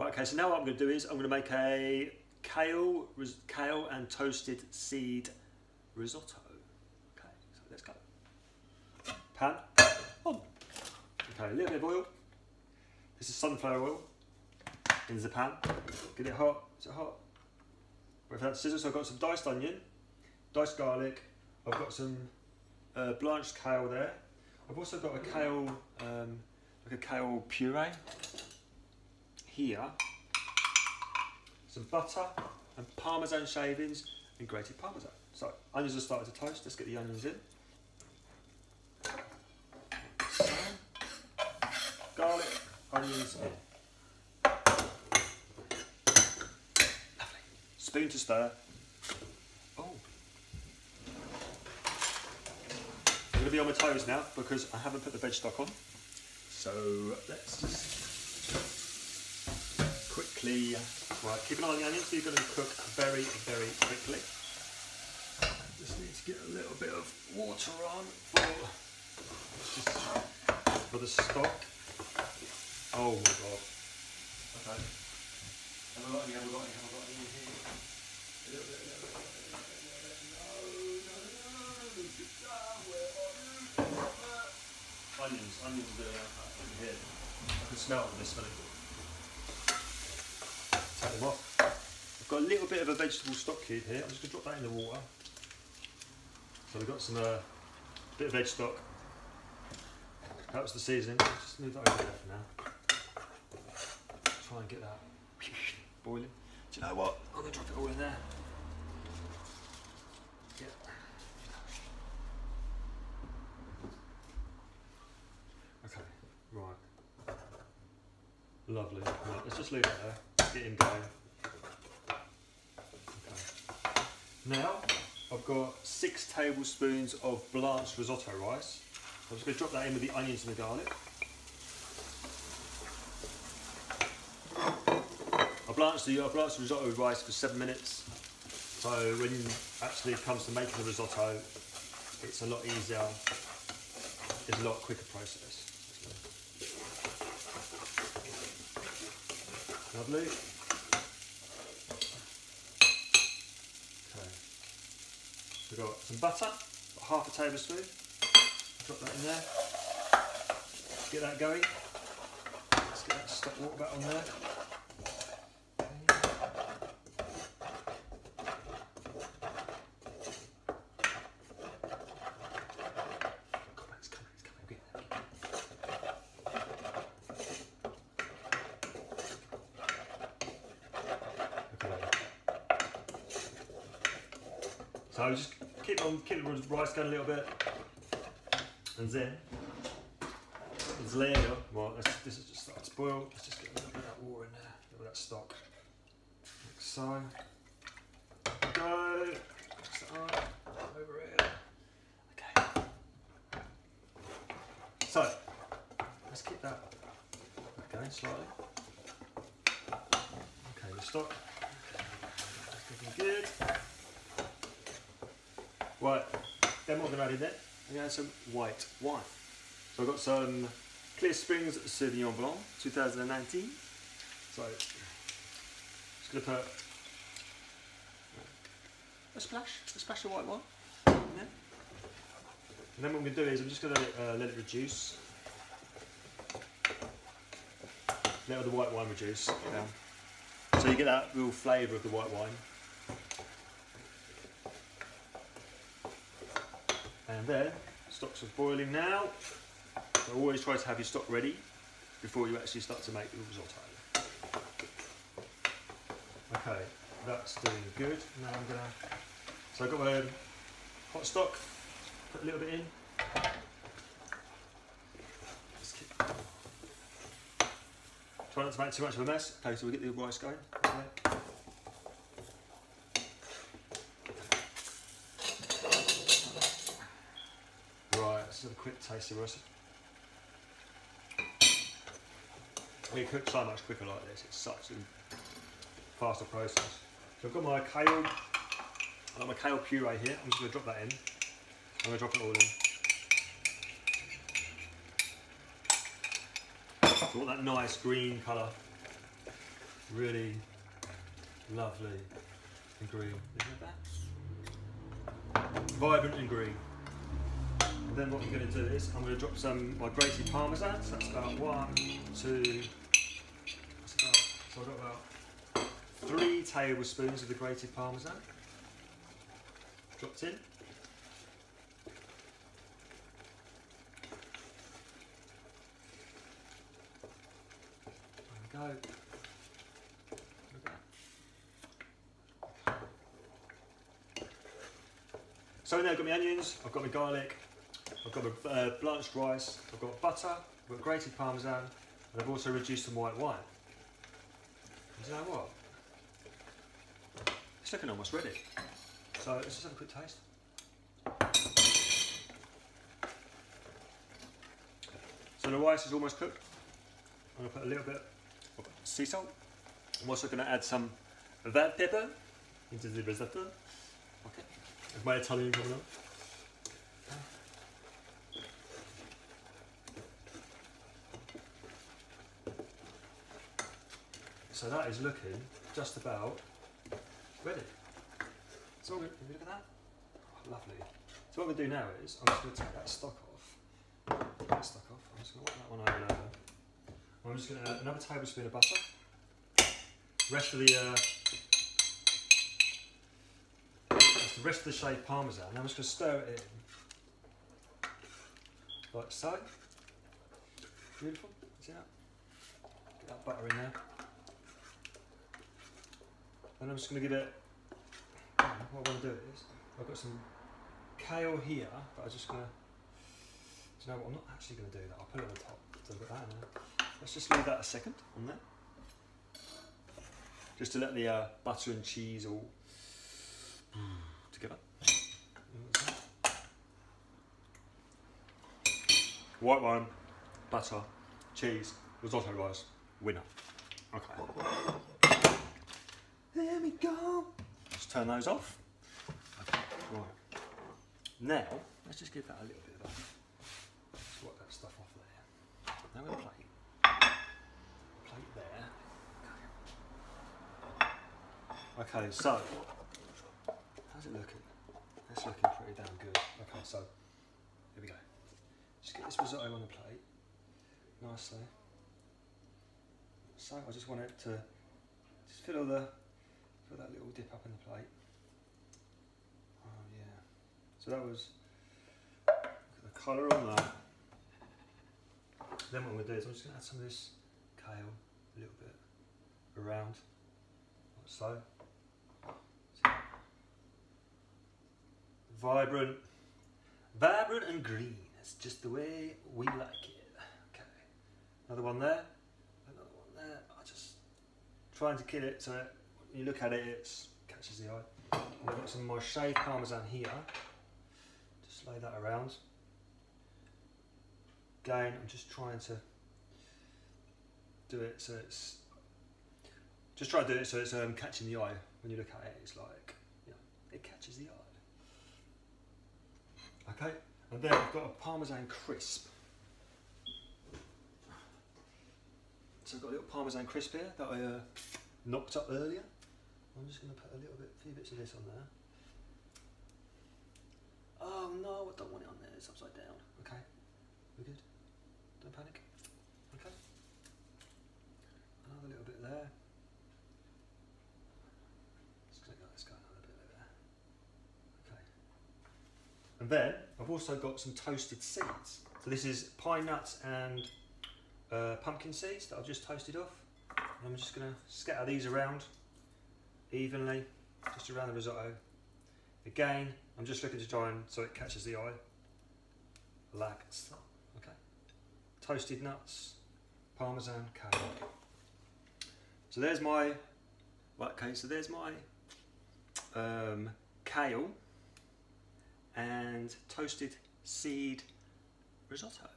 Right, okay, so now what I'm going to do is I'm going to make a kale, kale and toasted seed risotto. Okay, so let's go. Pan on. Okay, a little bit of oil. This is sunflower oil. In the pan. Get it hot. Is it hot? With that scissors, so I've got some diced onion, diced garlic. I've got some uh, blanched kale there. I've also got a kale, um, like a kale puree here. Some butter and parmesan shavings and grated parmesan. So onions are starting to toast. Let's get the onions in. garlic, onions in. Spoon to stir. Oh. I'm to be on my toes now because I haven't put the veg stock on. So let's quickly, right, keep an eye on the onions, you're going to cook very, very quickly. Just need to get a little bit of water on for, for the stock. Oh my god. Okay. Have I got any, have I got any, have I got any here? A little bit, a little bit? Onions, onions are uh, in here. I can smell them, good. Take I've got a little bit of a vegetable stock cube here. I'm just going to drop that in the water. So we've got some uh, bit of veg stock. That was the seasoning. Just move that over there for now try and get that boiling. Do you know what? I'm going to drop it all in there. Yeah. Okay, right. Lovely. Right, let's just leave it there. Going. Okay. Now, I've got six tablespoons of blanched risotto rice. I'm just going to drop that in with the onions and the garlic. blanch the, I blanched the risotto with rice for seven minutes. So when actually it comes to making the risotto, it's a lot easier, it's a lot quicker process. Lovely. Okay. We've got some butter, half a tablespoon. Drop that in there. Get that going. Let's get that stock water back on there. So just keep on keep the rice going a little bit, and then it's layer. Well, this is just starting to boil. Let's just get a little bit of that water in there, a little bit of that stock, like so. Go. Over here. Okay. So let's keep that going slightly. Okay, the stock. Looking good. Right, then what we're going to add in there, I'm going to add some white wine. So I've got some Clear Springs Sauvignon Blanc 2019. So, just going to put a splash, a splash of white wine in there. And then what I'm going to do is I'm just going to uh, let it reduce. Let the white wine reduce down. So you get that real flavour of the white wine. And then, stock's are boiling now. So always try to have your stock ready before you actually start to make the risotto. Okay, that's doing good. Now I'm gonna, so I've got my um, hot stock, put a little bit in. Try not to make too much of a mess. Okay, so we get the rice going. Okay. Just a quick taste of roast. We cook so much quicker like this, it's such a faster process. So I've got my kale, I've got my kale puree here, I'm just going to drop that in. I'm going to drop it all in. I want that nice green colour. really lovely and green. Vibrant and green. And then what I'm going to do is I'm going to drop some my grated parmesan. So that's about one, two. About, so I've got about three tablespoons of the grated parmesan. Dropped in. There we go. So now I've got my onions, I've got my garlic, I've got my uh, blanched rice, I've got butter, I've got grated parmesan, and I've also reduced some white wine. And you know what? It's looking almost ready. So let's just have a quick taste. So the rice is almost cooked. I'm going to put a little bit of sea salt. I'm also going to add some red pepper into the risotto. Okay. Is my Italian coming up? So that is looking just about ready. So look at that. Oh, lovely. So what I'm going to do now is I'm just going to take that stock off. That stock off. I'm just going to wipe that one over and over. I'm just going to add another tablespoon of butter. Rest of the uh, the rest of the shaved parmesan. I'm just going to stir it in. Like so. Beautiful. See that? Get that butter in there. And I'm just going to give it, what I want to do is, I've got some kale here, but I'm just going to, you know what, I'm not actually going to do that. I'll put it on the top. So I've got that in there. Let's just leave that a second on there. Just to let the uh, butter and cheese all together. White wine, butter, cheese, risotto rice, winner. Okay. There we go. Just turn those off. Okay, right. Now, let's just give that a little bit of a, let's wipe that stuff off there. Now we're plate. Plate there. Okay, so How's it looking? It's looking pretty damn good. Okay, so here we go. Just get this risotto on the plate nicely. So I just want it to just fill all the fill that little dip up in the plate. Oh yeah. So that was the colour on that. Then what I'm gonna do is I'm just gonna add some of this kale a little bit around like so. Vibrant, vibrant and green. It's just the way we like it. Okay, another one there, another one there. I just trying to kill it so that when you look at it, it catches the eye. I've got some my shaved parmesan here. Just lay that around. Again, I'm just trying to do it so it's just try to do it so it's um, catching the eye. When you look at it, it's like you know, it catches the eye. Okay, and then I've got a Parmesan crisp. So I've got a little Parmesan crisp here that I uh, knocked up earlier. I'm just going to put a little bit, a few bits of this on there. Oh no, I don't want it on there, it's upside down. Okay, we're good? Don't panic. Okay. Another little bit there. Just gonna go, let's go another bit there. Okay. And then I've also got some toasted seeds. So this is pine nuts and uh, pumpkin seeds that I've just toasted off. And I'm just going to scatter these around evenly, just around the risotto. Again, I'm just looking to try and so it catches the eye, like so. Okay. Toasted nuts, parmesan, kale. So there's my, right, okay, so there's my um, kale and toasted seed risotto.